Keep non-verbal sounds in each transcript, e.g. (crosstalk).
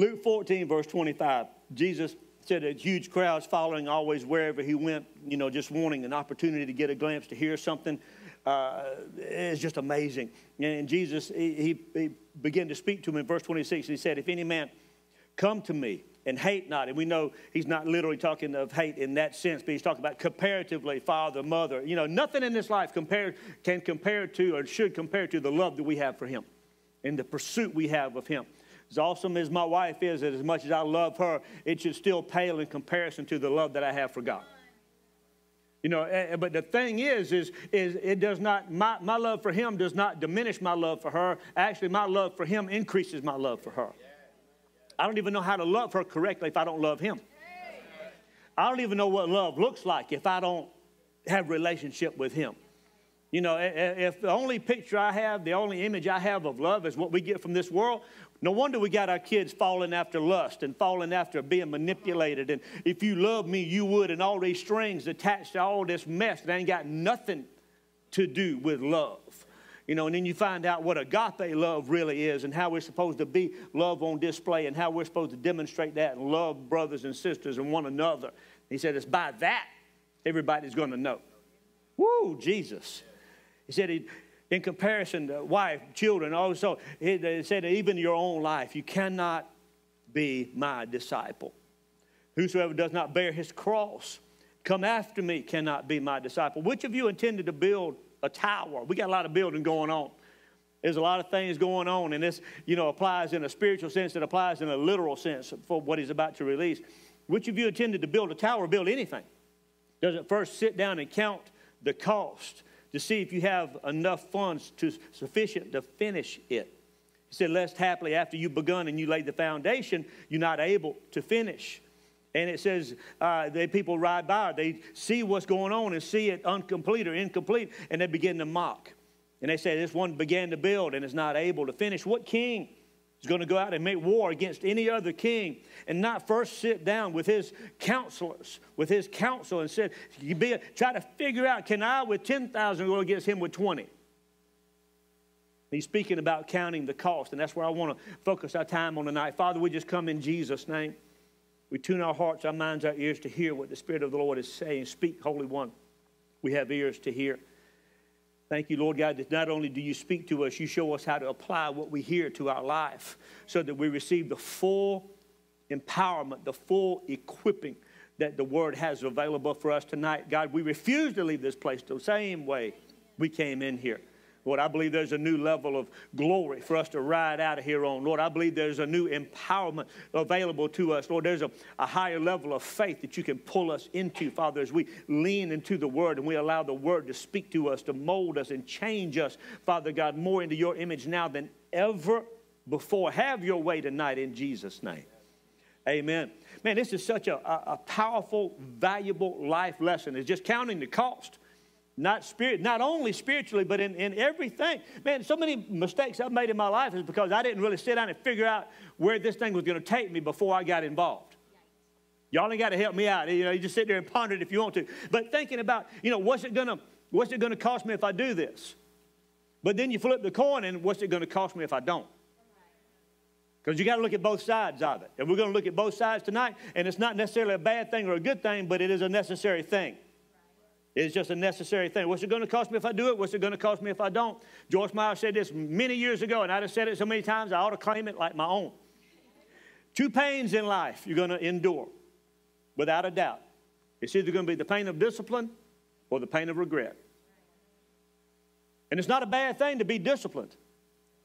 Luke 14, verse 25, Jesus said that huge crowds following always wherever he went, you know, just wanting an opportunity to get a glimpse, to hear something. Uh, it's just amazing. And Jesus, he, he began to speak to him in verse 26. and He said, If any man come to me and hate not, and we know he's not literally talking of hate in that sense, but he's talking about comparatively father, mother. You know, nothing in this life can compare to or should compare to the love that we have for him and the pursuit we have of him. As awesome as my wife is, as much as I love her, it should still pale in comparison to the love that I have for God. You know, eh, eh, but the thing is, is, is it does not, my, my love for him does not diminish my love for her. Actually, my love for him increases my love for her. I don't even know how to love her correctly if I don't love him. I don't even know what love looks like if I don't have relationship with him. You know, if the only picture I have, the only image I have of love is what we get from this world, no wonder we got our kids falling after lust and falling after being manipulated. And if you love me, you would. And all these strings attached to all this mess that ain't got nothing to do with love. You know, and then you find out what agape love really is and how we're supposed to be love on display and how we're supposed to demonstrate that and love brothers and sisters and one another. He said, it's by that everybody's going to know. Woo, Jesus. He said, he, in comparison to wife, children, also, he said, even your own life, you cannot be my disciple. Whosoever does not bear his cross, come after me, cannot be my disciple. Which of you intended to build a tower? We got a lot of building going on. There's a lot of things going on, and this, you know, applies in a spiritual sense, it applies in a literal sense for what he's about to release. Which of you intended to build a tower, build anything? Doesn't first sit down and count the cost to see if you have enough funds to sufficient to finish it. He said, lest happily after you've begun and you laid the foundation, you're not able to finish. And it says uh, people ride by, they see what's going on and see it incomplete or incomplete, and they begin to mock. And they say, This one began to build and is not able to finish. What king is going to go out and make war against any other king and not first sit down with his counselors, with his counsel, and said, be, try to figure out, can I with 10,000 go against him with 20? He's speaking about counting the cost, and that's where I want to focus our time on tonight. Father, we just come in Jesus' name. We tune our hearts, our minds, our ears to hear what the Spirit of the Lord is saying. Speak, Holy One. We have ears to hear. Thank you, Lord God, that not only do you speak to us, you show us how to apply what we hear to our life so that we receive the full empowerment, the full equipping that the Word has available for us tonight. God, we refuse to leave this place the same way we came in here. Lord, I believe there's a new level of glory for us to ride out of here on. Lord, I believe there's a new empowerment available to us. Lord, there's a, a higher level of faith that you can pull us into, Father, as we lean into the Word and we allow the Word to speak to us, to mold us and change us, Father God, more into your image now than ever before. Have your way tonight in Jesus' name. Amen. Man, this is such a, a, a powerful, valuable life lesson. It's just counting the cost not spirit, not only spiritually, but in, in everything. Man, so many mistakes I've made in my life is because I didn't really sit down and figure out where this thing was going to take me before I got involved. Y'all ain't got to help me out. You know, you just sit there and ponder it if you want to. But thinking about, you know, what's it gonna, what's it gonna cost me if I do this? But then you flip the coin and what's it gonna cost me if I don't? Because you got to look at both sides of it. And we're going to look at both sides tonight. And it's not necessarily a bad thing or a good thing, but it is a necessary thing. It's just a necessary thing. What's it going to cost me if I do it? What's it going to cost me if I don't? George Meyer said this many years ago, and I'd have said it so many times, I ought to claim it like my own. Two pains in life you're going to endure, without a doubt. It's either going to be the pain of discipline or the pain of regret. And it's not a bad thing to be disciplined.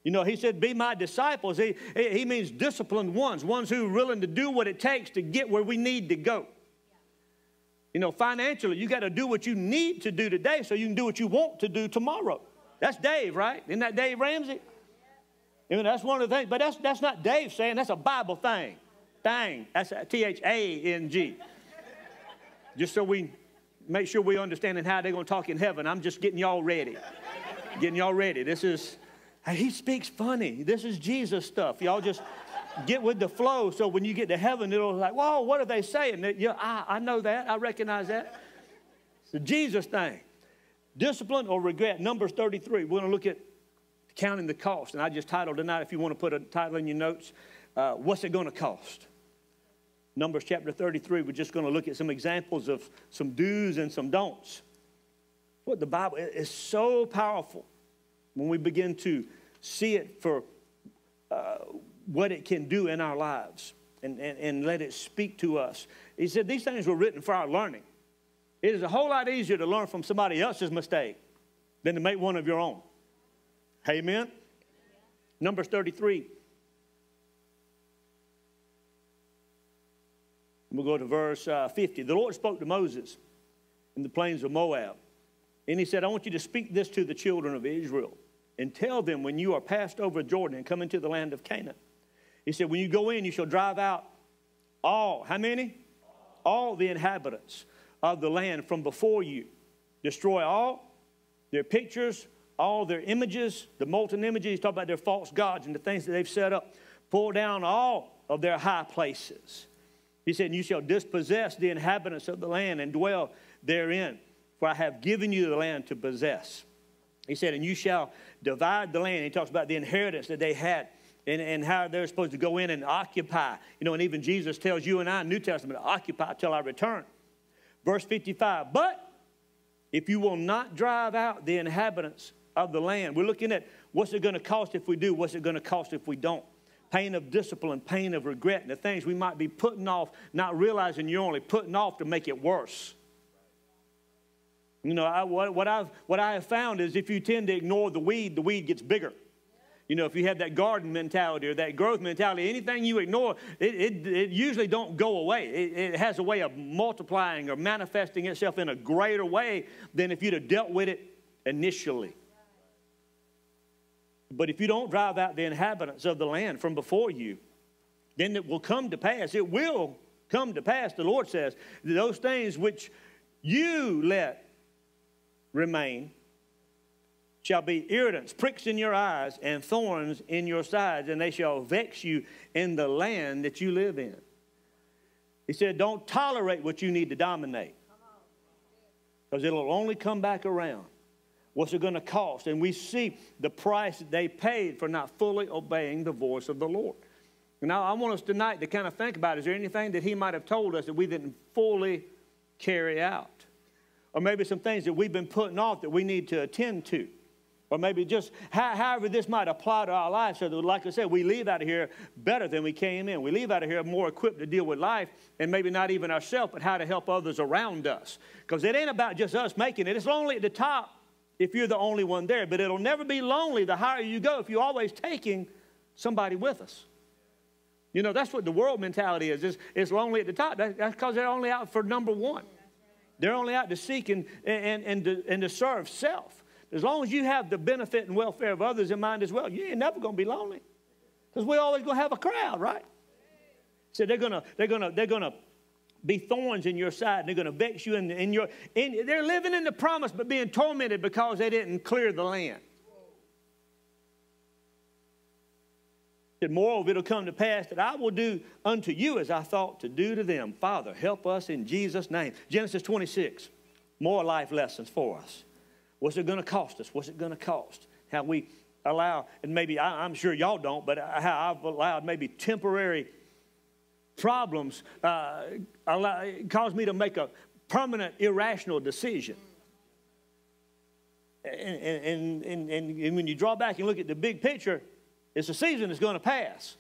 You know, he said, Be my disciples. He, he means disciplined ones, ones who are willing to do what it takes to get where we need to go. You know, financially, you got to do what you need to do today so you can do what you want to do tomorrow. That's Dave, right? Isn't that Dave Ramsey? You that's one of the things, but that's, that's not Dave saying, that's a Bible thing. Thing. That's T H A N G. Just so we make sure we understand how they're going to talk in heaven. I'm just getting y'all ready. Getting y'all ready. This is, he speaks funny. This is Jesus stuff. Y'all just get with the flow so when you get to heaven, it'll be like, whoa, what are they saying? Yeah, I, I know that. I recognize that. It's the Jesus thing. Discipline or regret. Numbers 33. We're going to look at counting the cost. And I just titled tonight, if you want to put a title in your notes, uh, what's it going to cost? Numbers chapter 33, we're just going to look at some examples of some do's and some don'ts. What the Bible is so powerful when we begin to see it for uh, what it can do in our lives and, and, and let it speak to us. He said these things were written for our learning. It is a whole lot easier to learn from somebody else's mistake than to make one of your own. Amen? Numbers 33. We'll go to verse uh, 50. The Lord spoke to Moses in the plains of Moab. And he said, I want you to speak this to the children of Israel and tell them when you are passed over Jordan and come into the land of Canaan. He said, When you go in, you shall drive out all, how many? All the inhabitants of the land from before you. Destroy all their pictures, all their images, the molten images. He's talking about their false gods and the things that they've set up. Pull down all of their high places. He said, You shall dispossess the inhabitants of the land and dwell therein, for I have given you the land to possess. He said, And you shall divide the land. He talks about the inheritance that they had and, and how they're supposed to go in and occupy. You know, and even Jesus tells you and I New Testament, occupy till I return. Verse 55, but if you will not drive out the inhabitants of the land, we're looking at what's it going to cost if we do, what's it going to cost if we don't pain of discipline, pain of regret, and the things we might be putting off, not realizing you're only putting off to make it worse. You know, I, what, what, I've, what I have found is if you tend to ignore the weed, the weed gets bigger. You know, if you have that garden mentality or that growth mentality, anything you ignore, it, it, it usually don't go away. It, it, has a way of multiplying or manifesting itself in a greater way than if you'd have dealt with it initially. But if you don't drive out the inhabitants of the land from before you, then it will come to pass. It will come to pass, the Lord says, those things which you let remain shall be irritants, pricks in your eyes, and thorns in your sides, and they shall vex you in the land that you live in. He said, Don't tolerate what you need to dominate, because it'll only come back around. What's it going to cost? And we see the price they paid for not fully obeying the voice of the Lord. Now, I want us tonight to kind of think about is there anything that He might have told us that we didn't fully carry out? Or maybe some things that we've been putting off that we need to attend to? Or maybe just however this might apply to our lives. so that, like I said, we leave out of here better than we came in. We leave out of here more equipped to deal with life and maybe not even ourselves, but how to help others around us. Because it ain't about just us making it, it's lonely at the top if you're the only one there. But it'll never be lonely the higher you go if you're always taking somebody with us. You know, that's what the world mentality is. It's, it's lonely at the top. That's because they're only out for number one. They're only out to seek and, and, and, to, and to serve self. As long as you have the benefit and welfare of others in mind as well, you ain't never going to be lonely. Because we're always going to have a crowd, right? So they're going to, they're going to, they're going to be thorns in your side and they're going to vex you in, in your in, they're living in the promise but being tormented because they didn't clear the land said moreover it'll come to pass that i will do unto you as i thought to do to them father help us in jesus name genesis 26 more life lessons for us what's it going to cost us what's it going to cost how we allow and maybe I, i'm sure y'all don't but how i've allowed maybe temporary problems uh, allow, caused me to make a permanent irrational decision. And, and, and, and, when you draw back and look at the big picture, it's a season that's going to pass.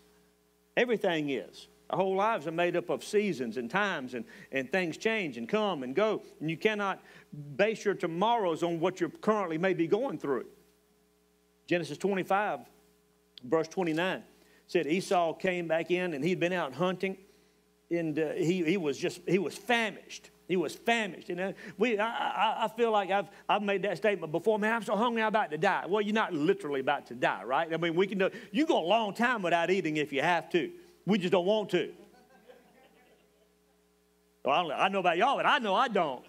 Everything is. Our whole lives are made up of seasons and times, and, and things change and come and go. And you cannot base your tomorrows on what you're currently maybe going through. Genesis 25, verse 29 said Esau came back in and he'd been out hunting and uh, he, he was just, he was famished. He was famished. You know, we, I, I, I, feel like I've, I've made that statement before. Man, I'm so hungry, I'm about to die. Well, you're not literally about to die, right? I mean, we can do, you go a long time without eating if you have to. We just don't want to. Well, I know about y'all, but I know I don't.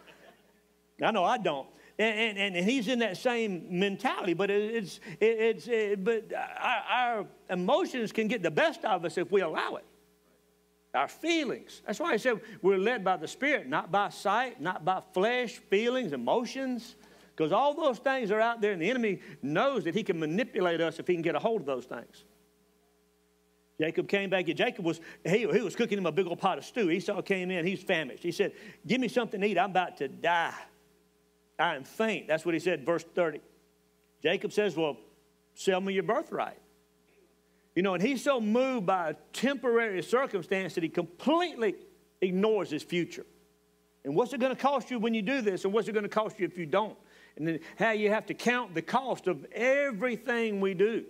I know I don't. And, and, and he's in that same mentality, but it's, it's, it, but our, our emotions can get the best of us if we allow it our feelings. That's why I said we're led by the Spirit, not by sight, not by flesh, feelings, emotions. Because all those things are out there, and the enemy knows that he can manipulate us if he can get a hold of those things. Jacob came back. Jacob was, he, he was cooking him a big old pot of stew. Esau came in, he's famished. He said, Give me something to eat. I'm about to die. I am faint. That's what he said, verse 30. Jacob says, Well, sell me your birthright. You know, and he's so moved by a temporary circumstance that he completely ignores his future. And what's it going to cost you when you do this? And what's it going to cost you if you don't? And then how you have to count the cost of everything we do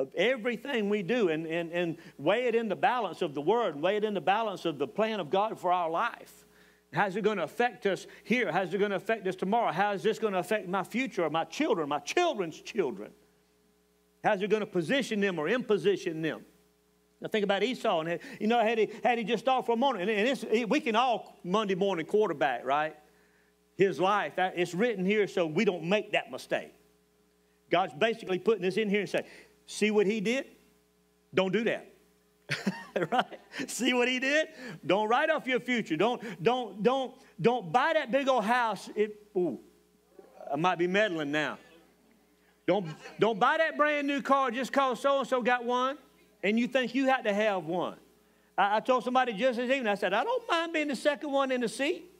of everything we do and, and, and weigh it in the balance of the Word, weigh it in the balance of the plan of God for our life. How's it going to affect us here? How's it going to affect us tomorrow? How is this going to affect my future or my children, my children's children? How's it going to position them or imposition them? Now think about Esau, and you know, had he, had he just thought for a moment, and, and we can all Monday morning quarterback, right? His life, it's written here so we don't make that mistake. God's basically putting this in here and saying, See what he did? Don't do that. (laughs) right? See what he did? Don't write off your future. Don't, don't, don't, don't buy that big old house. It, ooh, I might be meddling now. Don't, don't buy that brand new car just because so and so got one and you think you had to have one. I, I told somebody just this evening, I said, I don't mind being the second one in the seat.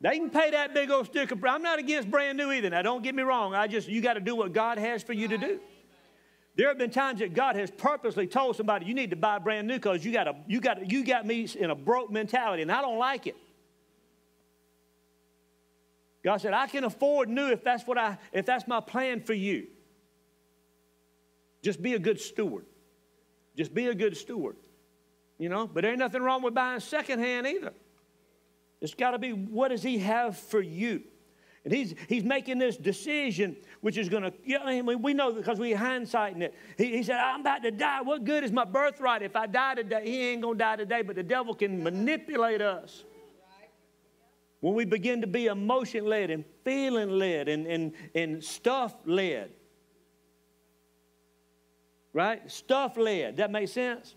They can pay that big old sticker. I'm not against brand new either. Now, don't get me wrong. I just, you got to do what God has for you to do. There have been times that God has purposely told somebody, you need to buy brand new because you got, a, you, got, you got me in a broke mentality, and I don't like it. God said, I can afford new if that's, what I, if that's my plan for you. Just be a good steward. Just be a good steward. You know, but there ain't nothing wrong with buying secondhand either. It's got to be what does He have for you? And he's, he's making this decision, which is going to, you know, I mean, we know because we're hindsighting it. He, he said, I'm about to die. What good is my birthright? If I die today, he ain't going to die today, but the devil can manipulate us. When we begin to be emotion led and feeling led and, and, and stuff led. Right? Stuff led. That makes sense?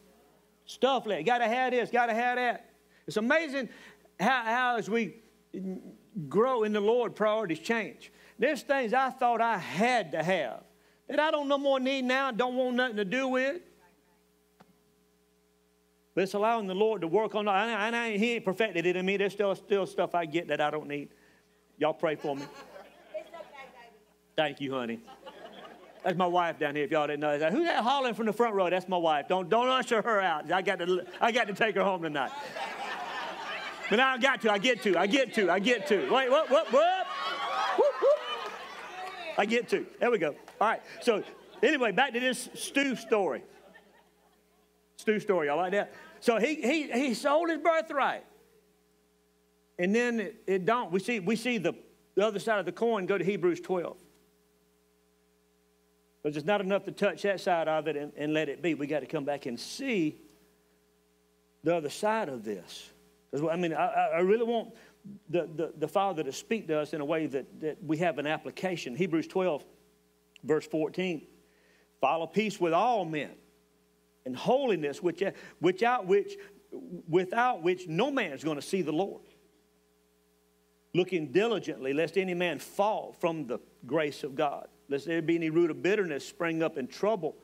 Stuff led. Got to have this, got to have that. It's amazing how, how as we grow in the Lord, priorities change. There's things I thought I had to have that I don't no more need now, don't want nothing to do with. But it's allowing the Lord to work on it. And I, He ain't perfected it in me. There's still, still stuff I get that I don't need. Y'all pray for me. Thank you, honey. That's my wife down here. If y'all didn't know, that. who's that hollering from the front row? That's my wife. Don't don't usher her out. I got to I got to take her home tonight. But now I got to, I get to, I get to, I get to. Wait, what, what, what? Whoop, whoop. I get to. There we go. All right. So, anyway, back to this stew story. Stew story. I like that. So he he he sold his birthright. And then it, it don't. We see we see the, the other side of the coin go to Hebrews 12. Because it's not enough to touch that side of it and, and let it be. We got to come back and see the other side of this. I mean, I, I really want the, the, the Father to speak to us in a way that, that we have an application. Hebrews 12, verse 14. Follow peace with all men and holiness, which, without, which, without which no man is going to see the Lord. Looking diligently, lest any man fall from the grace of God, lest there be any root of bitterness spring up and trouble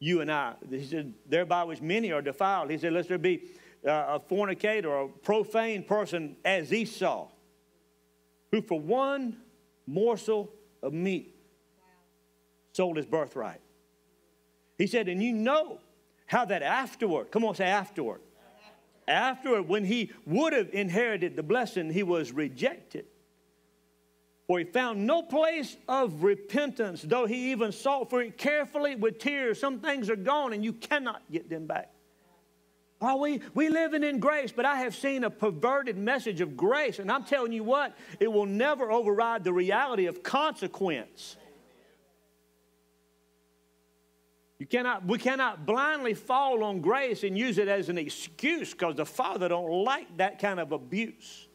you and I. He said, thereby which many are defiled. He said, lest there be uh, a fornicator or a profane person as Esau, who for one morsel of meat sold his birthright. He said, and you know how that afterward, come on, say afterward. Afterward, when he would have inherited the blessing, he was rejected. For he found no place of repentance, though he even sought for it carefully with tears. Some things are gone and you cannot get them back. Oh, we, we living in grace, but I have seen a perverted message of grace. And I'm telling you what, it will never override the reality of consequence. You cannot, we cannot blindly fall on grace and use it as an excuse because the Father don't like that kind of abuse.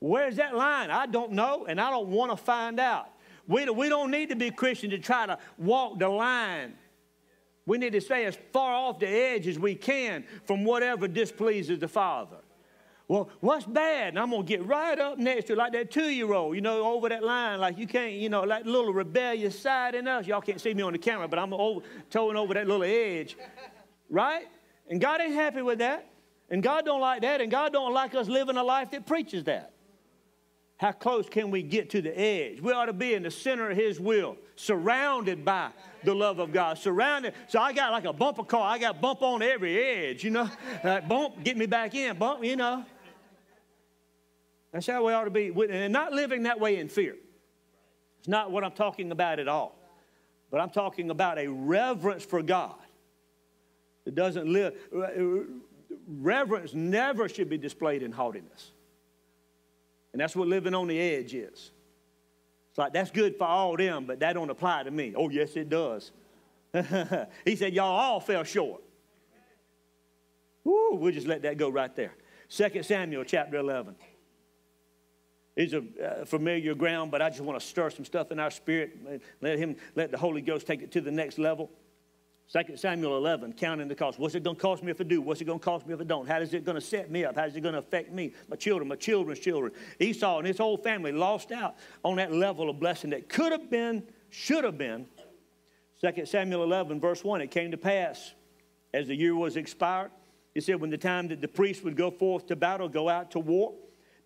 Where's that line? I don't know, and I don't want to find out. We, we don't need to be Christian to try to walk the line we need to stay as far off the edge as we can from whatever displeases the Father. Well, what's bad? And I'm going to get right up next to it, like that two year old, you know, over that line. Like you can't, you know, like little rebellious side in us. Y'all can't see me on the camera, but I'm over, towing over that little edge. Right? And God ain't happy with that. And God don't like that. And God don't like us living a life that preaches that. How close can we get to the edge? We ought to be in the center of His will, surrounded by the love of God. Surrounded. So I got like a bumper car. I got bump on every edge, you know. (laughs) Like bump, get me back in. Bump, you know. That's how we ought to be. And not living that way in fear. It's not what I'm talking about at all. But I'm talking about a reverence for God that doesn't live. Reverence never should be displayed in haughtiness. And that's what living on the edge is. It's like, that's good for all them, but that don't apply to me. Oh, yes, it does. (laughs) he said, y'all all fell short. Woo, we'll just let that go right there. 2 Samuel chapter 11 is a uh, familiar ground, but I just want to stir some stuff in our spirit. Let him, let the Holy Ghost take it to the next level. 2 Samuel 11, counting the cost. What's it going to cost me if I do? What's it going to cost me if I don't? How is it going to set me up? How is it going to affect me, my children, my children's children? Esau and his whole family lost out on that level of blessing that could have been, should have been. 2 Samuel 11, verse 1, it came to pass as the year was expired. He said, when the time that the priest would go forth to battle, go out to war,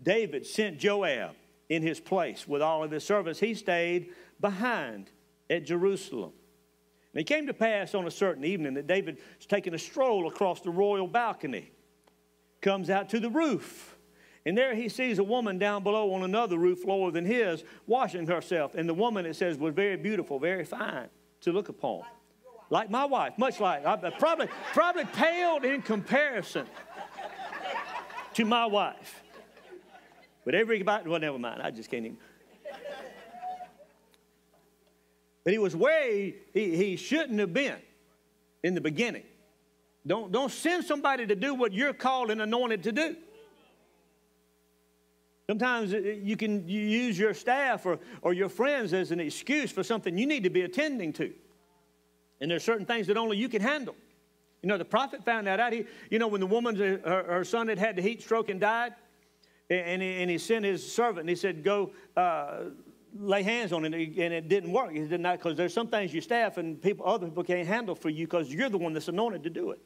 David sent Joab in his place with all of his servants. He stayed behind at Jerusalem. And it came to pass on a certain evening that David was taking a stroll across the royal balcony, comes out to the roof. And there he sees a woman down below on another roof lower than his, washing herself. And the woman, it says, was very beautiful, very fine to look upon. Like my wife, much like, probably, probably paled in comparison to my wife. But everybody, well, never mind, I just can't even. But he was where he, he, he shouldn't have been in the beginning. Don't, don't send somebody to do what you're called and anointed to do. Sometimes you can use your staff or, or your friends as an excuse for something you need to be attending to. And there's certain things that only you can handle. You know, the prophet found that out. He, you know, when the woman, her, her son had had the heat stroke and died, and he, and he sent his servant and he said, Go uh, lay hands on it, and it didn't work. He did not because there's some things you staff and people, other people can't handle for you because you're the one that's anointed to do it.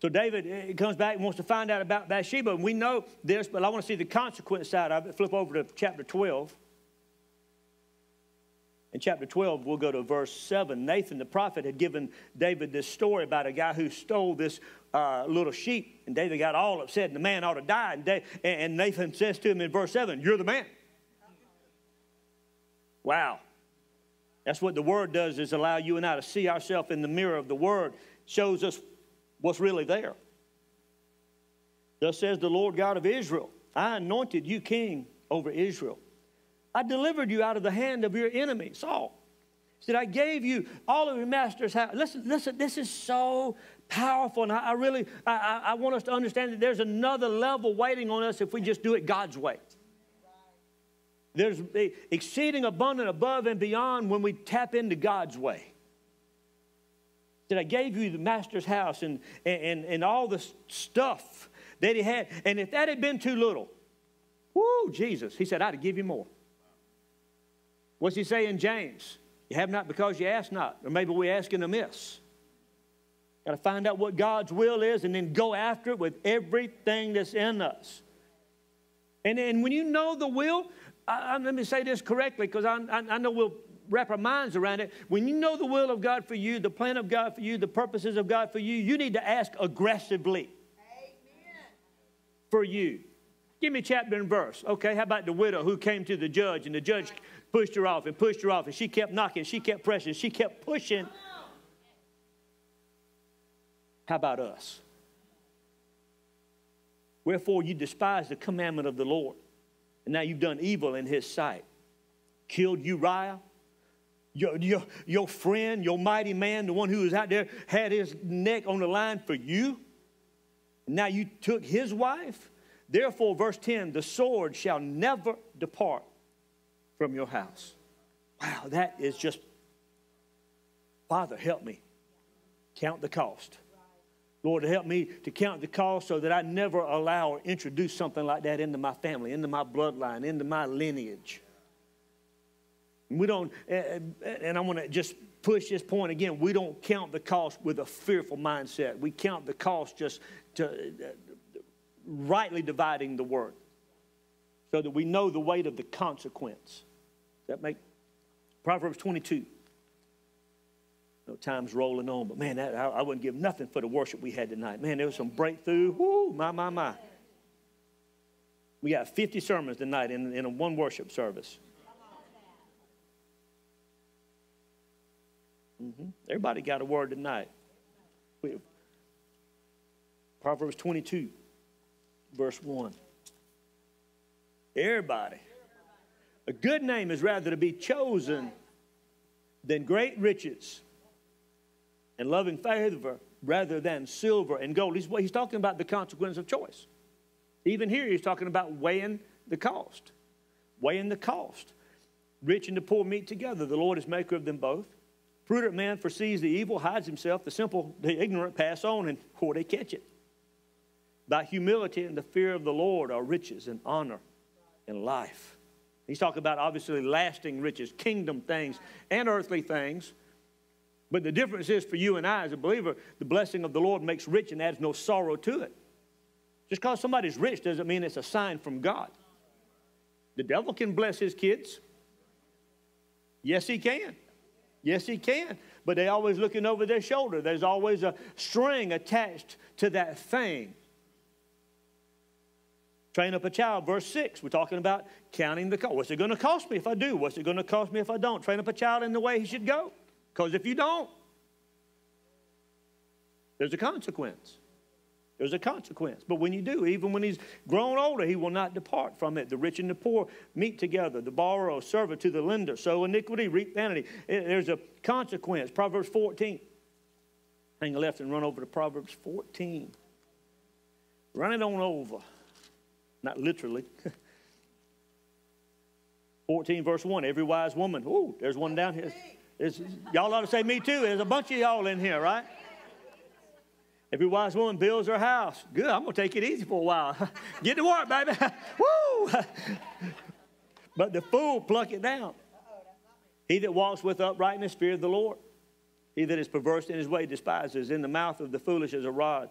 So David eh, comes back and wants to find out about Bathsheba, and we know this, but I want to see the consequence side of it. Flip over to chapter 12. In chapter 12, we'll go to verse 7. Nathan the prophet had given David this story about a guy who stole this uh, little sheep, and David got all upset, and the man ought to die. And, and Nathan says to him in verse 7, You're the man. Wow. That's what the Word does is allow you and I to see ourselves in the mirror of the Word, shows us what's really there. Thus says the Lord God of Israel, I anointed you king over Israel. I delivered you out of the hand of your enemy, Saul. He said, I gave you all of your master's house. Listen, listen, this is so powerful. And I, I really, I, I want us to understand that there's another level waiting on us if we just do it God's way. There's exceeding abundant above and beyond when we tap into God's way. That I gave you the master's house and, and, and all the stuff that he had. And if that had been too little, whoo, Jesus, he said, I'd give you more. What's he say in James? You have not because you ask not. Or maybe we're asking amiss. Got to find out what God's will is and then go after it with everything that's in us. And, and when you know the will, I, I, let me say this correctly because I, I, know we'll wrap our minds around it. When you know the will of God for you, the plan of God for you, the purposes of God for you, you need to ask aggressively Amen. for you. Give me chapter and verse. Okay, how about the widow who came to the judge and the judge pushed her off and pushed her off and she kept knocking, she kept pressing, she kept pushing. How about us? Wherefore you despise the commandment of the Lord and now you've done evil in his sight. Killed Uriah, your, your, your friend, your mighty man, the one who was out there, had his neck on the line for you. Now you took his wife. Therefore, verse 10 the sword shall never depart from your house. Wow, that is just, Father, help me. Count the cost. Lord, to help me to count the cost so that I never allow or introduce something like that into my family, into my bloodline, into my lineage. We don't, and I want to just push this point again. We don't count the cost with a fearful mindset. We count the cost just to uh, rightly dividing the word so that we know the weight of the consequence. Does that make Proverbs 22? No time's rolling on, but man, that, I, I, wouldn't give nothing for the worship we had tonight. Man, there was some breakthrough. Whoo, my, my, my. We got 50 sermons tonight in, in one worship service. Mm-hmm. Everybody got a word tonight. Proverbs 22, verse 1. Everybody. A good name is rather to be chosen than great riches and loving favor rather than silver and gold. He's, he's talking about the consequence of choice. Even here, he's talking about weighing the cost. Weighing the cost. Rich and the poor meet together. The Lord is maker of them both. Prudent man foresees the evil, hides himself. The simple, the ignorant pass on, and or they catch it. By humility and the fear of the Lord are riches and honor and life. He's talking about obviously lasting riches, kingdom things, and earthly things. But the difference is for you and I as a believer, the blessing of the Lord makes rich and adds no sorrow to it. Just because somebody's rich doesn't mean it's a sign from God. The devil can bless his kids. Yes, he can. Yes, he can. But they're always looking over their shoulder. There's always a string attached to that thing. Train up a child, verse 6. We're talking about counting the cost. What's it going to cost me if I do? What's it going to cost me if I don't? Train up a child in the way he should go. Because if you don't, there's a consequence. There's a consequence. But when you do, even when he's grown older, he will not depart from it. The rich and the poor meet together. The borrower, servant to the lender. So iniquity, reap vanity. There's a consequence. Proverbs 14. Hang left and run over to Proverbs 14. Run it on over. Not literally. (laughs) 14, verse 1. Every wise woman. Ooh, there's one down here. It's, y'all ought to say me too. There's a bunch of y'all in here, right? Every wise woman builds her house. Good, I'm going to take it easy for a while. (laughs) Get to work, baby. (laughs) Woo! (laughs) but the fool pluck it down. He that walks with uprightness fears the Lord. He that is perverse in his way despises. In the mouth of the foolish is a rod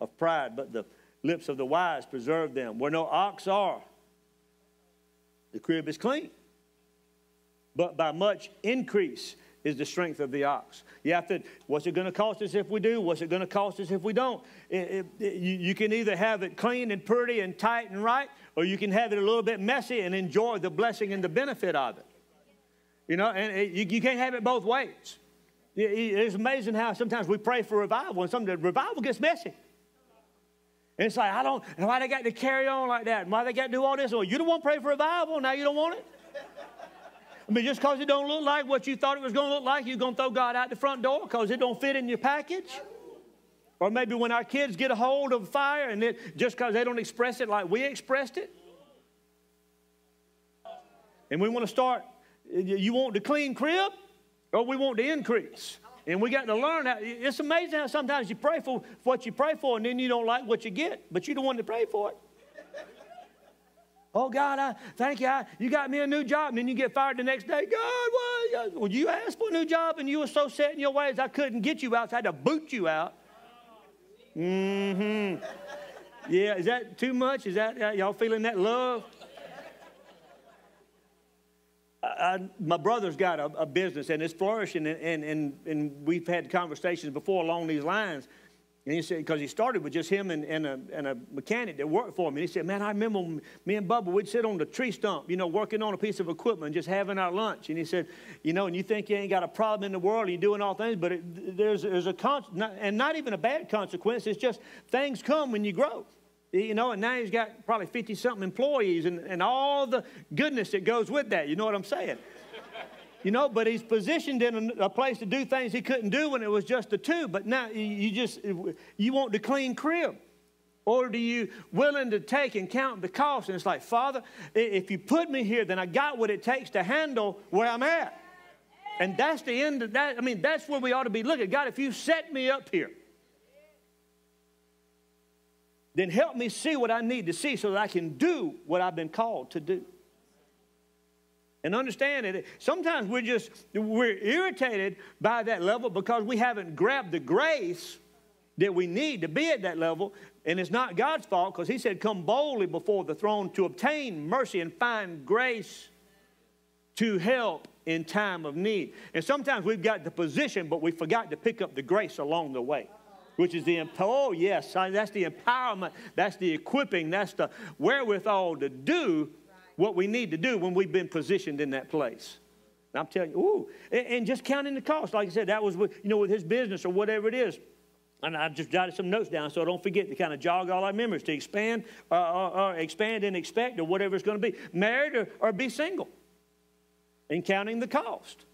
of pride, but the lips of the wise preserve them. Where no ox are, the crib is clean. But by much increase is the strength of the ox. You have to, what's it going to cost us if we do? What's it going to cost us if we don't? It, it, you, you can either have it clean and pretty and tight and right, or you can have it a little bit messy and enjoy the blessing and the benefit of it. You know, and it, you, you can't have it both ways. It's amazing how sometimes we pray for revival and some revival gets messy. And it's like, I don't, why they got to carry on like that? Why they got to do all this? Well, you don't want to pray for revival, now you don't want it? I mean, just because it don't look like what you thought it was going to look like, you're going to throw God out the front door because it don't fit in your package? Or maybe when our kids get a hold of fire and it, just because they don't express it like we expressed it. And we want to start, you want the clean crib or we want the increase? And we got to learn how, it's amazing how sometimes you pray for what you pray for and then you don't like what you get, but you're the one to pray for it. Oh, God, I thank you. I, you got me a new job. And then you get fired the next day. God, why? Well, you asked for a new job and you were so set in your ways, I couldn't get you out. So I had to boot you out. Mm hmm. Yeah, is that too much? Is that, uh, y'all feeling that love? I, my brother's got a, a, business and it's flourishing, and, and, and, and we've had conversations before along these lines. And he said, because he started with just him and, and, a, and a mechanic that worked for him. And he said, Man, I remember me and Bubba, we'd sit on the tree stump, you know, working on a piece of equipment, just having our lunch. And he said, You know, and you think you ain't got a problem in the world, you're doing all things, but it, there's, there's a, con- not, and not even a bad consequence, it's just things come when you grow. You know, and now he's got probably 50 something employees and, and all the goodness that goes with that. You know what I'm saying? You know, but he's positioned in a, a, place to do things he couldn't do when it was just the two. But now you just, you want the clean crib. Or do you willing to take and count the cost? And it's like, Father, if you put me here, then I got what it takes to handle where I'm at. And that's the end of that. I mean, that's where we ought to be looking. God, if you set me up here, then help me see what I need to see so that I can do what I've been called to do. And understand it. Sometimes we're just we're irritated by that level because we haven't grabbed the grace that we need to be at that level. And it's not God's fault because He said, Come boldly before the throne to obtain mercy and find grace to help in time of need. And sometimes we've got the position, but we forgot to pick up the grace along the way which is the oh yes that's the empowerment that's the equipping that's the wherewithal to do what we need to do when we've been positioned in that place and i'm telling you ooh and, and just counting the cost like i said that was with you know with his business or whatever it is and I just jotted some notes down so I don't forget to kind of jog all our memories to expand uh, or, or, expand and expect or whatever it's going to be. Married or, or be single and counting the cost.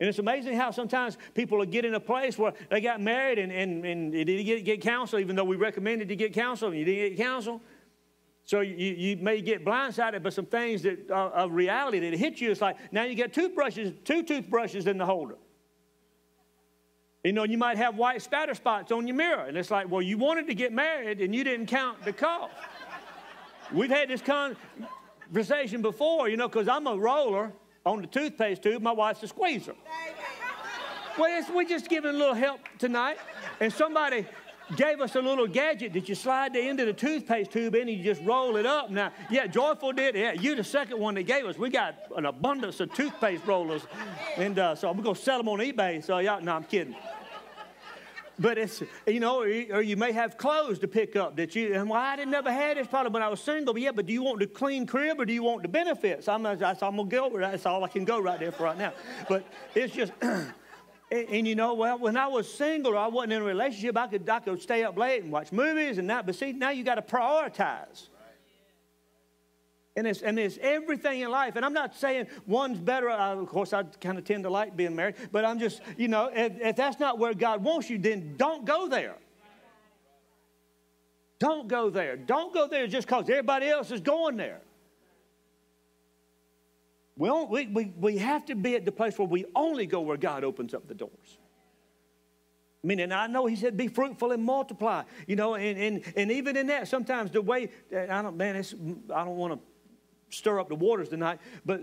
And it's amazing how sometimes people will get in a place where they got married and, and, and didn't get, get counsel, even though we recommended to get counsel and you didn't get counsel. So you, you may get blindsided by some things that are of reality that hit you. It's like now you got toothbrushes, two toothbrushes in the holder. You know, you might have white spatter spots on your mirror. And it's like, well, you wanted to get married and you didn't count the cost. (laughs) We've had this conversation before, you know, because I'm a roller on the toothpaste tube. My wife's a squeezer. Well, we're just giving a little help tonight. And somebody gave us a little gadget that you slide the end of the toothpaste tube in and you just roll it up. Now, yeah, Joyful did. Yeah, you the second one they gave us. We got an abundance of toothpaste rollers. And uh, so I'm going to sell them on eBay. So, yeah, no, I'm kidding. But it's, you know, or you may have clothes to pick up that you, and well, I didn't never had this problem when I was single. But yeah, but do you want the clean crib or do you want the benefits? I'm, I'm to go, that's all I can go right there for right now. But it's just, (clears throat) and, and, you know, well, when I was single or I wasn't in a relationship, I could, I could stay up late and watch movies and that. But see, now you got to prioritize. And it's, and it's everything in life. And I'm not saying one's better. Uh, of course, I kind of tend to like being married. But I'm just, you know, if, if that's not where God wants you, then don't go there. Don't go there. Don't go there just because everybody else is going there. We, we, we, we have to be at the place where we only go where God opens up the doors. I mean, and I know he said, be fruitful and multiply. You know, and, and, and even in that, sometimes the way, I don't, man, I don't want to stir up the waters tonight, but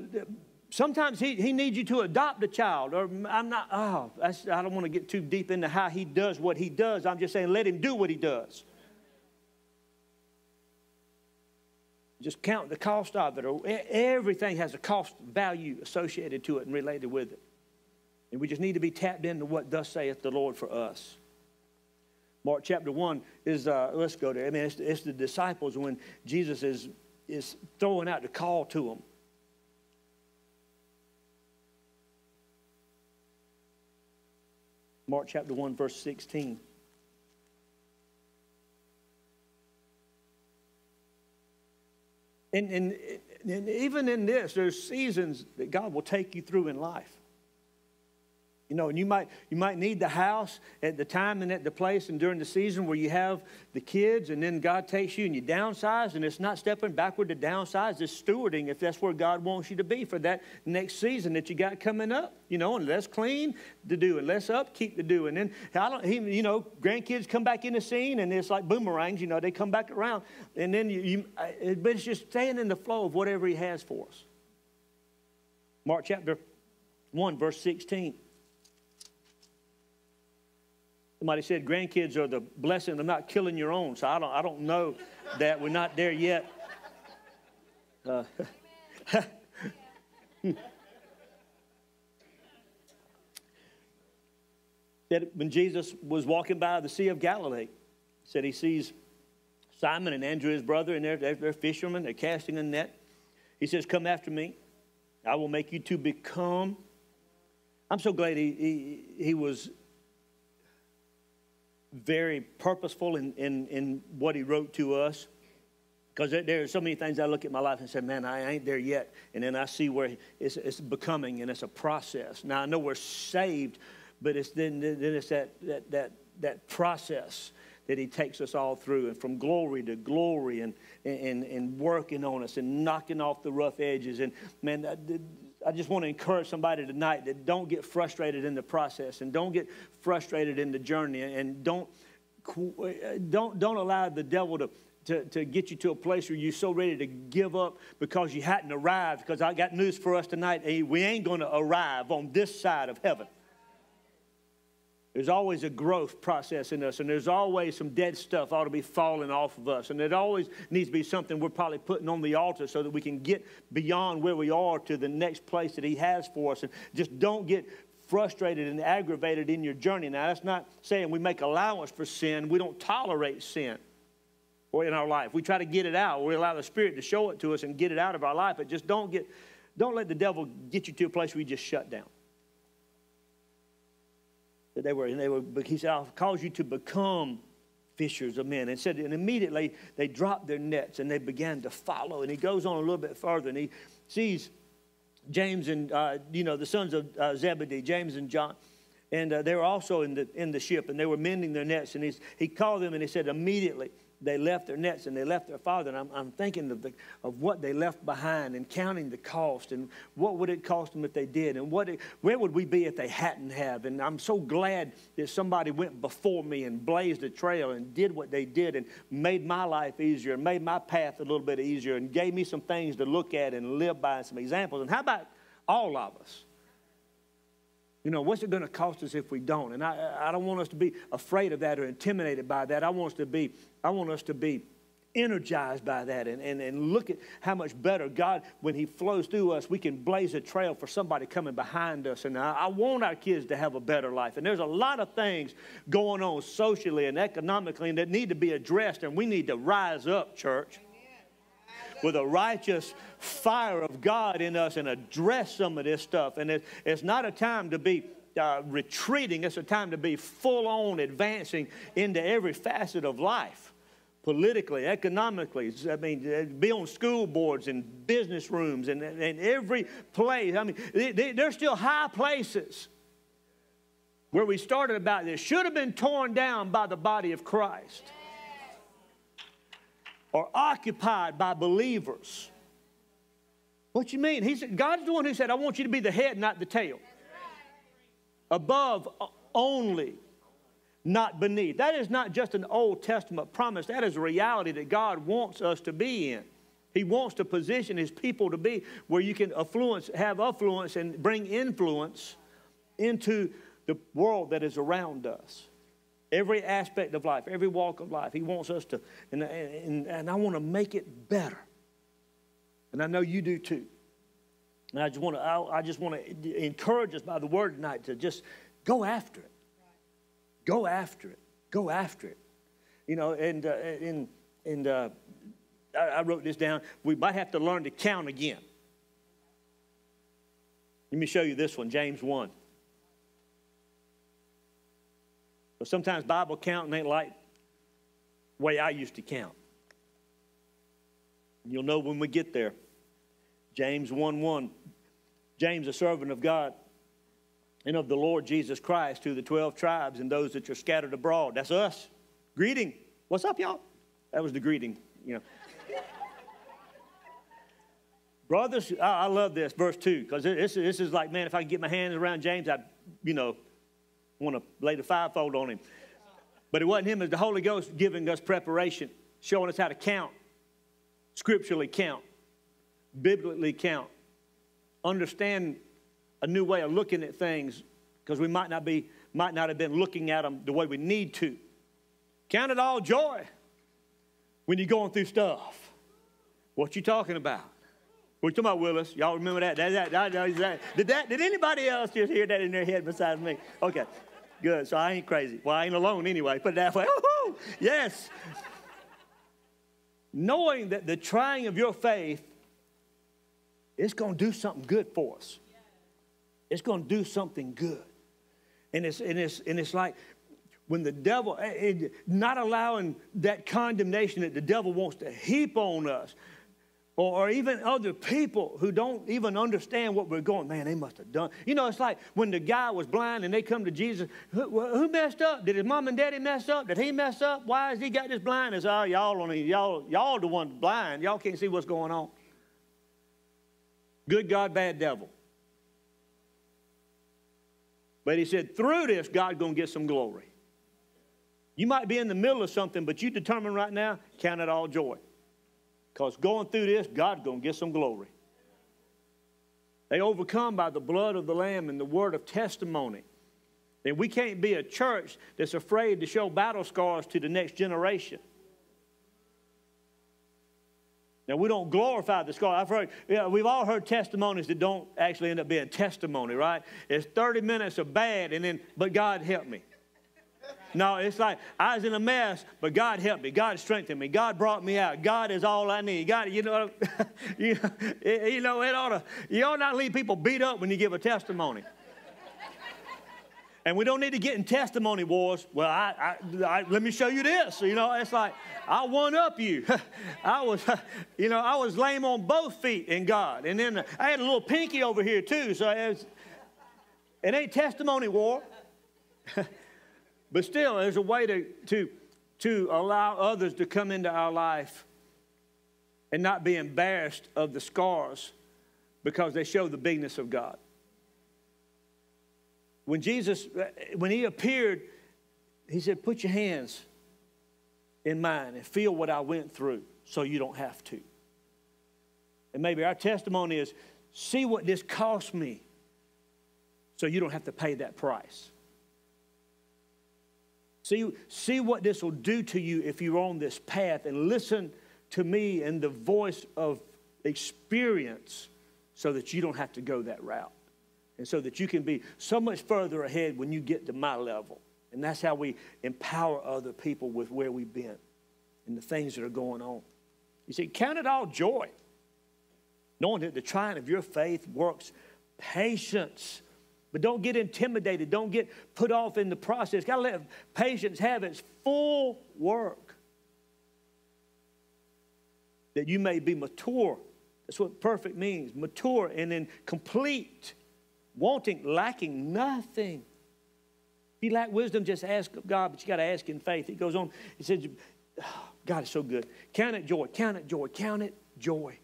sometimes he, he needs you to adopt a child. Or I'm not, oh, I don't want to get too deep into how he does what he does. I'm just saying, let him do what he does. Just count the cost of it. Everything has a cost value associated to it and related with it. And we just need to be tapped into what thus saith the Lord for us. Mark chapter 1 is, uh, let's go there. I mean, it's, it's the disciples when Jesus is is throwing out the call to them. Mark chapter 1, verse 16. And, and, and even in this, there's seasons that God will take you through in life. You know, and you might, you might need the house at the time and at the place and during the season where you have the kids, and then God takes you and you downsize, and it's not stepping backward to downsize, it's stewarding if that's where God wants you to be for that next season that you got coming up. You know, and less clean to do, and less up, keep to do. And then, I don't, he, you know, grandkids come back in the scene, and it's like boomerangs, you know, they come back around. And then you, you but it's just staying in the flow of whatever He has for us. Mark chapter 1, verse 16. Somebody said grandkids are the blessing of not killing your own. So I don't, I don't know that. We're not there yet. Uh, (laughs) that when Jesus was walking by the Sea of Galilee, said he sees Simon and Andrew, his brother, and they're, they're fishermen. They're casting a net. He says, Come after me. I will make you to become. I'm so glad he, he, he was very purposeful in, in, in what he wrote to us. Because there, are so many things I look at my life and say, man, I ain't there yet. And then I see where it's, it's becoming and it's a process. Now, I know we're saved, but it's then, then it's that, that, that, that process that he takes us all through and from glory to glory and, and, and working on us and knocking off the rough edges. And man, I just want to encourage somebody tonight that don't get frustrated in the process and don't get frustrated in the journey and don't don't, don't allow the devil to, to, to get you to a place where you're so ready to give up because you hadn't arrived. Because I got news for us tonight. We ain't going to arrive on this side of heaven. There's always a growth process in us, and there's always some dead stuff ought to be falling off of us. And it always needs to be something we're probably putting on the altar so that we can get beyond where we are to the next place that He has for us. And just don't get frustrated and aggravated in your journey. Now, that's not saying we make allowance for sin, we don't tolerate sin or in our life. We try to get it out. We allow the Spirit to show it to us and get it out of our life. But just don't get, don't let the devil get you to a place where you just shut down that they were, and they were, he said, I'll cause you to become fishers of men. And said, and immediately they dropped their nets and they began to follow. And he goes on a little bit further and he sees James and, uh, you know, the sons of uh, Zebedee, James and John. And uh, they were also in the, in the ship and they were mending their nets. And he called them and he said, immediately they left their nets and they left their father. And I'm, I'm thinking of, the, of what they left behind and counting the cost and what would it cost them if they did and what it, where would we be if they hadn't have. And I'm so glad that somebody went before me and blazed a trail and did what they did and made my life easier and made my path a little bit easier and gave me some things to look at and live by and some examples. And how about all of us? You know, what's it going to cost us if we don't? And I, I don't want us to be afraid of that or intimidated by that. I want us to be, I want us to be energized by that and, and, and look at how much better God, when He flows through us, we can blaze a trail for somebody coming behind us. And I, I want our kids to have a better life. And there's a lot of things going on socially and economically that need to be addressed, and we need to rise up, church with a righteous fire of God in us and address some of this stuff. And it, it's not a time to be uh, retreating, it's a time to be full on advancing into every facet of life politically, economically. I mean, uh, be on school boards and business rooms and, and every place. I mean, they, they, there's still high places where we started about this should have been torn down by the body of Christ or occupied by believers. What you mean? He said, God's the one who said, I want you to be the head, not the tail. Above uh, only, not beneath. That is not just an Old Testament promise. That is a reality that God wants us to be in. He wants to position his people to be where you can affluence, have affluence and bring influence into the world that is around us. Every aspect of life, every walk of life. He wants us to, and, and, and I want to make it better. And I know you do too. And I just want to, I, I just want to encourage us by the word tonight to just go after it. Go after it. Go after it. You know, and, uh, and, and uh, I, I wrote this down. We might have to learn to count again. Let me show you this one, James 1. But sometimes Bible counting ain't like the way I used to count. You'll know when we get there. James 1 1. James, a servant of God and of the Lord Jesus Christ, to the 12 tribes and those that are scattered abroad. That's us. Greeting. What's up, y'all? That was the greeting, you know. Brothers, I, love this, verse 2, because this, this is like, man, if I could get my hands around James, I'd, you know, want to lay the fivefold on him. But it wasn't him, it was the Holy Ghost giving us preparation, showing us how to count, scripturally count, biblically count, understand a new way of looking at things because we might not be might not have been looking at them the way we need to. Count it all joy when you're going through stuff. What you talking about? What you talking about, Willis? Y'all remember that? That, that, that, that? Did that? Did anybody else just hear that in their head besides me? Okay. Good. So I ain't crazy. Well, I ain't alone anyway. Put it that way. (laughs) Woo-hoo! Yes. Knowing that the trying of your faith is going to do something good for us. It's going to do something good. And it's, and it's, and it's like when the devil, it, eh, eh, not allowing that condemnation that the devil wants to heap on us or, even other people who don't even understand what we're going, man, they must have done. You know, it's like when the guy was blind and they come to Jesus, who, who messed up? Did his mom and daddy mess up? Did he mess up? Why has he got this blindness? Oh, y'all only, y'all, y'all the one blind. Y'all can't see what's going on. Good God, bad devil. But he said, through this, God's going to get some glory. You might be in the middle of something, but you determine right now, count it all joy. Because going through this, God's going to get some glory. They overcome by the blood of the Lamb and the word of testimony. And we can't be a church that's afraid to show battle scars to the next generation. Now, we don't glorify the scar. I've heard, yeah, we've all heard testimonies that don't actually end up being testimony, right? It's 30 minutes of bad, and then, but God help me. No, it's like I was in a mess, but God helped me. God strengthened me. God brought me out. God is all I need. God, you know, (laughs) you, you know, it ought to, you ought not leave people beat up when you give a testimony. And we don't need to get in testimony wars. Well, I, I, I, let me show you this. You know, it's like I won up you. (laughs) I was, (laughs) you know, I was lame on both feet in God, and then I had a little pinky over here too. So it, was, it ain't testimony war. But still, there's a way to to to allow others to come into our life and not be embarrassed of the scars because they show the bigness of God. When Jesus, when he appeared, he said, Put your hands in mine and feel what I went through so you don't have to. And maybe our testimony is see what this cost me so you don't have to pay that price. See, see what this will do to you if you're on this path and listen to me and the voice of experience so that you don't have to go that route and so that you can be so much further ahead when you get to my level. And that's how we empower other people with where we've been and the things that are going on. You see, count it all joy, knowing that the trying of your faith works patience. But don't get intimidated. Don't get put off in the process. Got to let patience have its full work. That you may be mature. That's what perfect means mature and then complete wanting, lacking nothing. If you lack wisdom, just ask of God, but you got to ask in faith. He goes on, he says, oh, God is so good. Count it joy, count it joy, count it joy.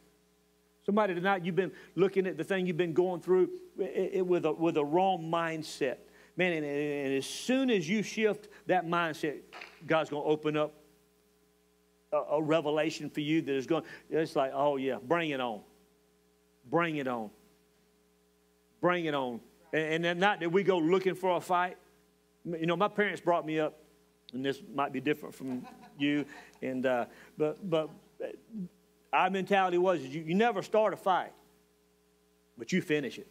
Somebody tonight, you've been looking at the thing you've been going through with a, with a wrong mindset. Man, and, and as soon as you shift that mindset, God's going to open up a, a revelation for you that is going, it's like, oh yeah, bring it on. Bring it on. Bring it on. And, and not that we go looking for a fight. You know, my parents brought me up, and this might be different from you, and uh, but but our mentality was you, you never start a fight, but you finish it.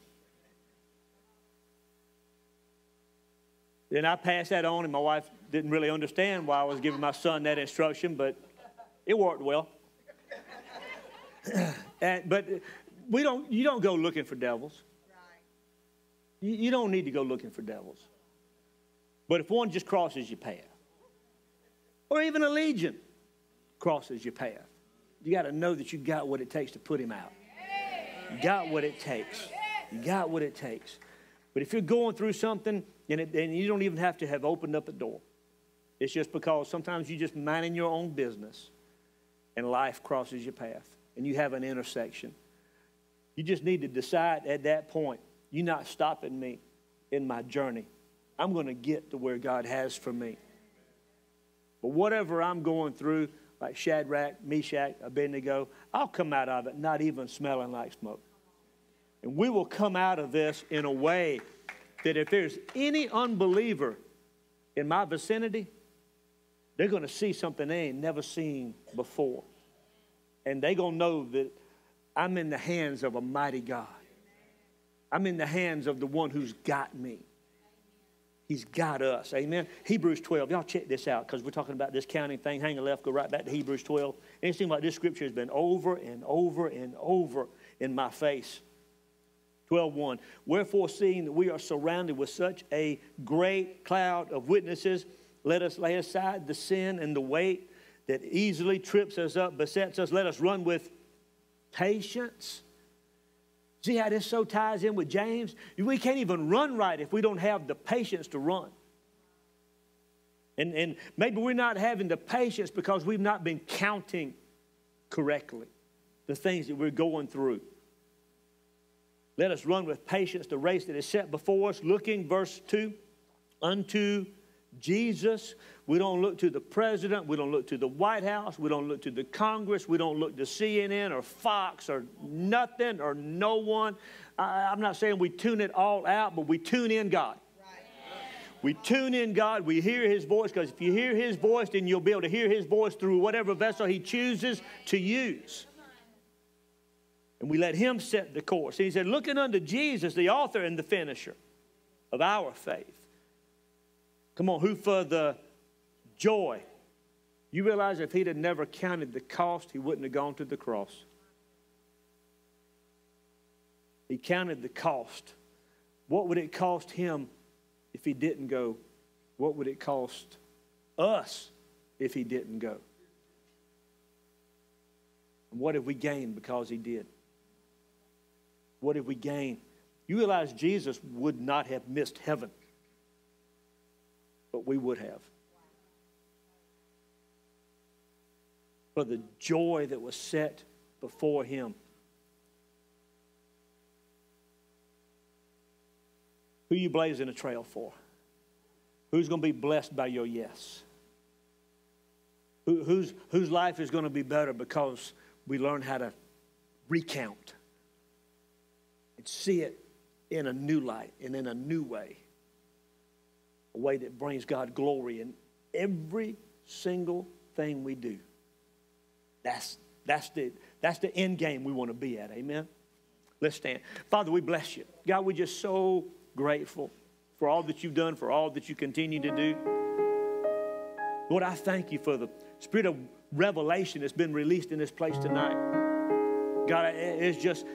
Then I passed that on, and my wife didn't really understand why I was giving my son that instruction, but it worked well. (clears throat) and, but we don't, you don't go looking for devils. You, you don't need to go looking for devils. But if one just crosses your path, or even a legion crosses your path, you got to know that you got what it takes to put him out. You got what it takes. You got what it takes. But if you're going through something and, it, and you don't even have to have opened up a door, it's just because sometimes you're just minding your own business and life crosses your path and you have an intersection. You just need to decide at that point you're not stopping me in my journey. I'm going to get to where God has for me. But whatever I'm going through, like Shadrach, Meshach, Abednego, I'll come out of it not even smelling like smoke. And we will come out of this in a way that if there's any unbeliever in my vicinity, they're going to see something they ain't never seen before. And they're going to know that I'm in the hands of a mighty God. I'm in the hands of the one who's got me. He's got us. Amen. Hebrews 12. Y'all check this out because we're talking about this counting thing. Hang a left, go right back to Hebrews 12. And it seems like this scripture has been over and over and over in my face. 12.1. Wherefore, seeing that we are surrounded with such a great cloud of witnesses, let us lay aside the sin and the weight that easily trips us up, besets us. Let us run with patience See how this so ties in with James? We can't even run right if we don't have the patience to run. And, and maybe we're not having the patience because we've not been counting correctly the things that we're going through. Let us run with patience the race that is set before us, looking, verse 2, unto Jesus. We don't look to the president. We don't look to the White House. We don't look to the Congress. We don't look to CNN or Fox or nothing or no one. I, I'm not saying we tune it all out, but we tune in God. We tune in God, we hear His voice, because if you hear His voice, then you'll be able to hear His voice through whatever vessel He chooses to use. And we let Him set the course. He said, looking unto Jesus, the author and the finisher of our faith. Come on, who for the joy. You realize if he'd have never counted the cost, he wouldn't have gone to the cross. He counted the cost. What would it cost him if he didn't go? What would it cost us if he didn't go? And what have we gained because he did? What have we gained? You realize Jesus would not have missed heaven, but we would have. For the joy that was set before him. Who you blazing a trail for? Who's going to be blessed by your yes? Who, whose, whose life is going to be better because we learn how to recount and see it in a new light and in a new way? A way that brings God glory in every single thing we do. That's, that's, the, that's the end game we want to be at. Amen? Let's stand. Father, we bless you. God, we're just so grateful for all that you've done, for all that you continue to do. Lord, I thank you for the spirit of revelation that's been released in this place tonight. God, it's just,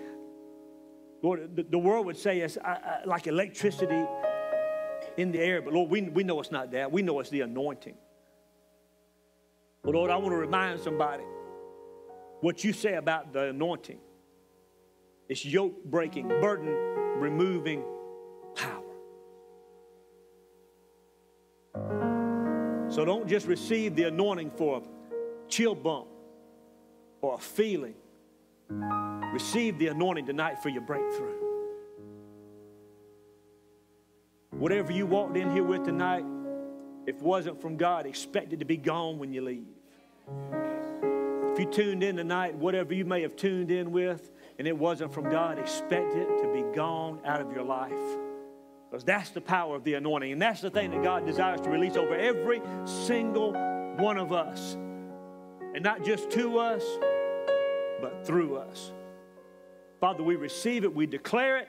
Lord, the, the world would say it's uh, uh, like electricity in the air, but Lord, we, we know it's not that. We know it's the anointing. But Lord, I want to remind somebody what you say about the anointing. It's yoke breaking, burden removing power. So don't just receive the anointing for a chill bump or a feeling. Receive the anointing tonight for your breakthrough. Whatever you walked in here with tonight, if it wasn't from God, expect it to be gone when you leave. If you tuned in tonight, whatever you may have tuned in with, and it wasn't from God, expect it to be gone out of your life. Because that's the power of the anointing. And that's the thing that God desires to release over every single one of us. And not just to us, but through us. Father, we receive it, we declare it,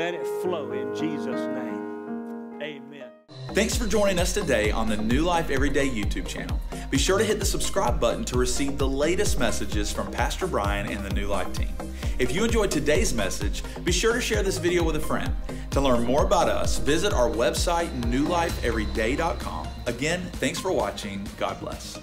let it flow in Jesus' name. Amen. Thanks for joining us today on the New Life Everyday YouTube channel. Be sure to hit the subscribe button to receive the latest messages from Pastor Bryan and the New Life team. If you enjoyed today's message, be sure to share this video with a friend. To learn more about us, visit our website, newlifeeveryday.com. Again, thanks for watching. God bless.